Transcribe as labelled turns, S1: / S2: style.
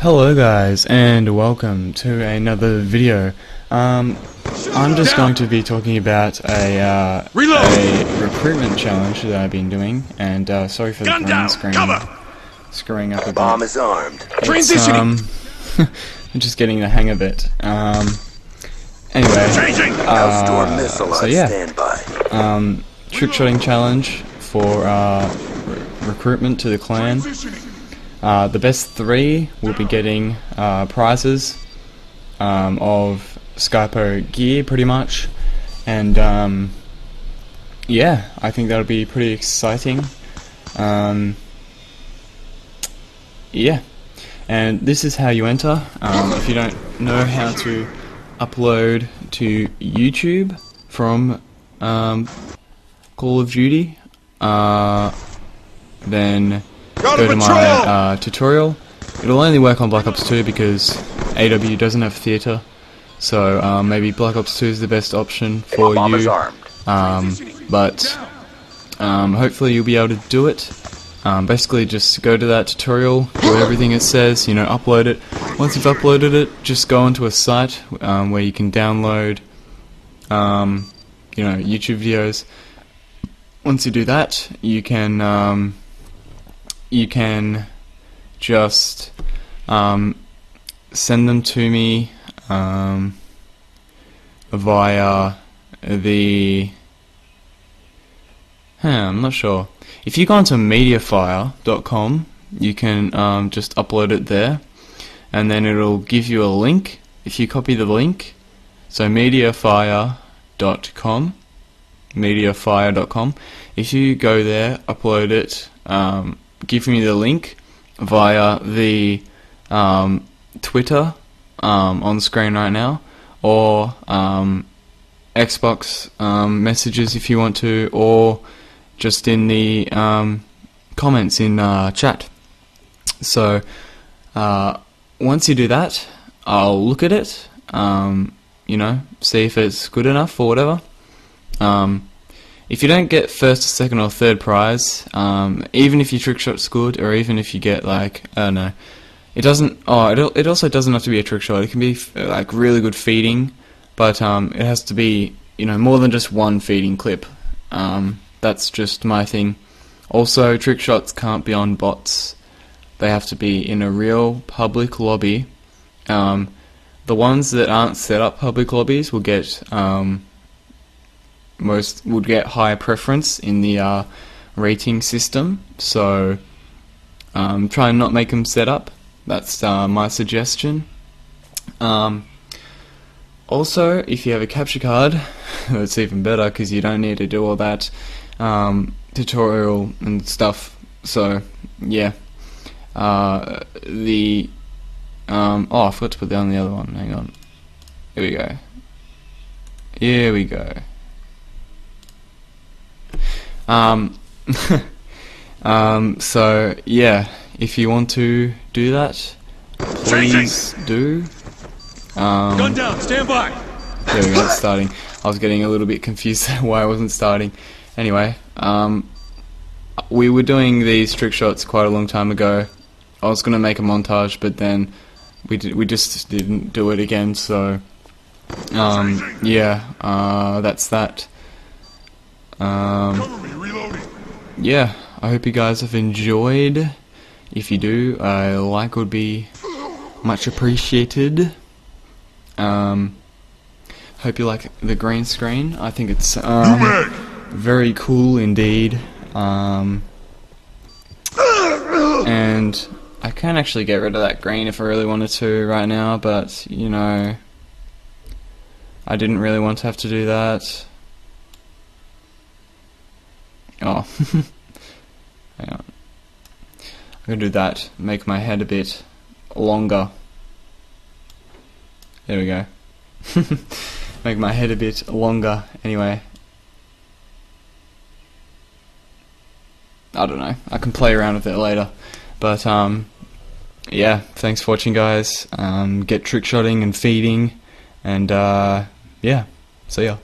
S1: Hello guys and welcome to another video. Um, I'm just going to be talking about a, uh, a recruitment challenge that I've been doing and uh, sorry for the
S2: Gun
S1: green
S2: down,
S1: screen
S2: cover.
S1: screwing up a bit.
S3: Bomb is armed.
S1: It's,
S2: Transitioning.
S1: um, I'm just getting the hang of it. Um, anyway,
S2: Changing.
S3: Outdoor
S1: uh,
S3: missile
S1: so
S3: on
S1: yeah.
S3: standby.
S1: um, trick shotting challenge for uh, re- recruitment to the clan. Uh, the best three will be getting uh, prizes um, of Skypo gear, pretty much, and um, yeah, I think that'll be pretty exciting. Um, yeah, and this is how you enter. Um, if you don't know how to upload to YouTube from um, Call of Duty, uh, then
S2: Go
S1: go
S2: to
S1: to my uh, tutorial. It'll only work on Black Ops 2 because AW doesn't have theater, so um, maybe Black Ops 2 is the best option for you. Um, but um, hopefully you'll be able to do it. Um, basically, just go to that tutorial, do everything it says, you know, upload it. Once you've uploaded it, just go onto a site um, where you can download, um, you know, YouTube videos. Once you do that, you can um, you can just um, send them to me um, via the. I'm not sure. If you go onto mediafire.com, you can um, just upload it there, and then it'll give you a link. If you copy the link, so mediafire.com, mediafire.com. If you go there, upload it, um, give me the link via the um, Twitter um, on screen right now, or um, Xbox um, messages if you want to, or just in the um, comments in uh, chat. So uh, once you do that, I'll look at it, um, you know, see if it's good enough or whatever. Um, if you don't get first, second, or third prize, um, even if your trick shot's good, or even if you get like I don't know, it doesn't. Oh, it it also doesn't have to be a trick shot. It can be like really good feeding, but um, it has to be you know more than just one feeding clip. Um, that's just my thing. Also, trick shots can't be on bots. They have to be in a real public lobby. Um, the ones that aren't set up public lobbies will get um, most would get higher preference in the uh, rating system. So um, try and not make them set up. That's uh, my suggestion. Um, also, if you have a capture card, that's even better because you don't need to do all that um, tutorial and stuff. So yeah, uh, the um, oh I forgot to put on the other one. Hang on. Here we go. Here we go. Um, um, so yeah, if you want to do that, please do. Um,
S2: Gun down. Stand by.
S1: there we go, it's starting. I was getting a little bit confused why I wasn't starting. Anyway, um, we were doing these trick shots quite a long time ago. I was gonna make a montage, but then we did, we just didn't do it again. So, um, yeah, uh, that's that. Um,
S2: Cover me. Reloading.
S1: Yeah, I hope you guys have enjoyed. If you do, a like would be much appreciated. Um, hope you like the green screen. I think it's um, very cool indeed. Um, and I can actually get rid of that green if I really wanted to right now, but you know, I didn't really want to have to do that. Oh, hang on. I'm gonna do that. Make my head a bit longer. There we go. Make my head a bit longer. Anyway. I don't know. I can play around with it later. But um yeah, thanks for watching guys. Um get trick shotting and feeding and uh yeah. See ya.